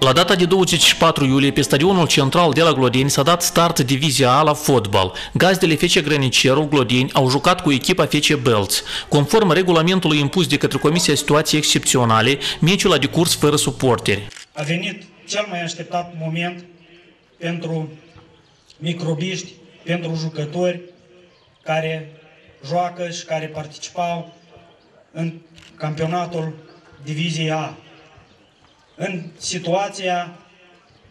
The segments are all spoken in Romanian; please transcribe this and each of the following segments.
La data de 24 iulie, pe stadionul central de la Glodeni s-a dat start divizia A la fotbal. Gazdele FC Grănicerul Glodeni au jucat cu echipa FC Belți. Conform regulamentului impus de către Comisia Situații Excepționale, meciul a decurs fără suporteri. A venit cel mai așteptat moment pentru microbiști, pentru jucători care joacă și care participau în campionatul Diviziei A. În situația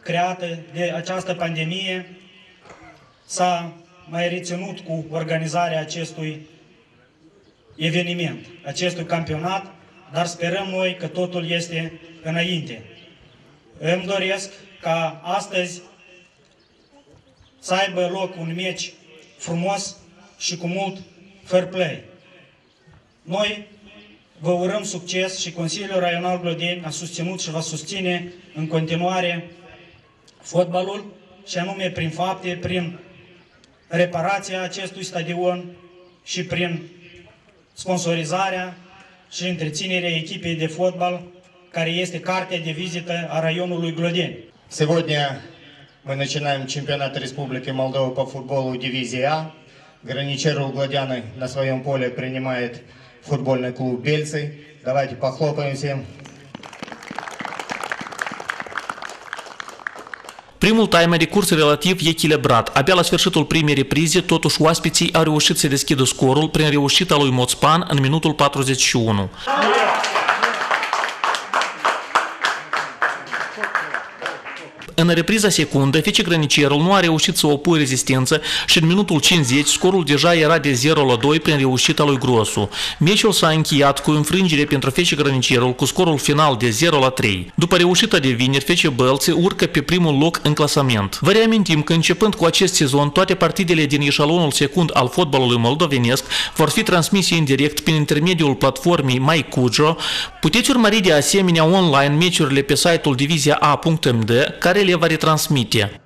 creată de această pandemie s-a mai reținut cu organizarea acestui eveniment, acestui campionat, dar sperăm noi că totul este înainte. Îmi doresc ca astăzi să aibă loc un meci frumos și cu mult fair play. Noi vă urăm succes și Consiliul Raional Glodeni a susținut și va susține în continuare fotbalul și anume prin fapte, prin reparația acestui stadion și prin sponsorizarea și întreținerea echipei de fotbal care este cartea de vizită a raionului Glodeni. Сегодня мы начинаем чемпионат Республики Молдова по футболу дивизии А. Граничеру Гладяны на своем поле принимает футбольный клуб «Бельцы». Давайте похлопаем всем. Primul time a decurs relativ echilibrat. Abia la sfârșitul primei reprize, totuși oaspeții au reușit să deschidă scorul prin reușita lui Moțpan în minutul 41. În repriza secundă, Fece Grănicerul nu a reușit să opui rezistență și în minutul 50 scorul deja era de 0 la 2 prin reușita lui Grosu. Meciul s-a încheiat cu înfrângere pentru Fece Grănicerul cu scorul final de 0 la 3. După reușita de vineri, Fece Bălți urcă pe primul loc în clasament. Vă reamintim că începând cu acest sezon, toate partidele din eșalonul secund al fotbalului moldovenesc vor fi transmise în direct prin intermediul platformei MyCujo. Puteți urmări de asemenea online meciurile pe site-ul divizia A.md, care или в ретрансмите.